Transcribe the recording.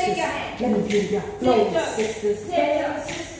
Let me hear your flow, sisters. Sisters.